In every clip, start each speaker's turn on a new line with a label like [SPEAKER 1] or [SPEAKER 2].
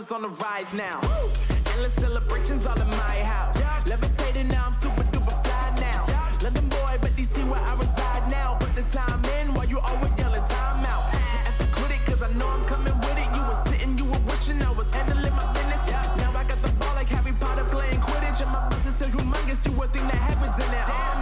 [SPEAKER 1] brothers on the rise now. Endless celebrations all in my house. Levitating now, I'm super duper fly now. London boy, but DC where I reside now. Put the time in while you always yelling time out. And for quit it, cause I know I'm coming with it. You were sitting, you were wishing I was handling my business. Now I got the ball like Harry Potter playing Quidditch. And my business so humongous, you would think that happens in there. Damn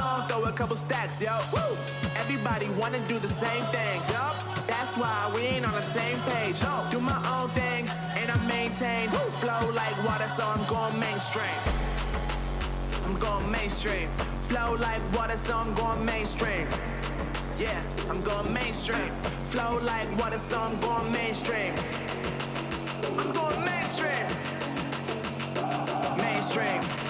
[SPEAKER 1] Song, throw a couple stacks, yo. Woo. Everybody wanna do the same thing. Yup. That's why we ain't on the same page. Do my own thing and I maintain. Flow like water, so I'm going mainstream. I'm going mainstream. Flow like water, so I'm going mainstream. Yeah, I'm going mainstream. Flow like water, so I'm going mainstream. I'm going mainstream. Mainstream.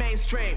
[SPEAKER 1] Mainstream.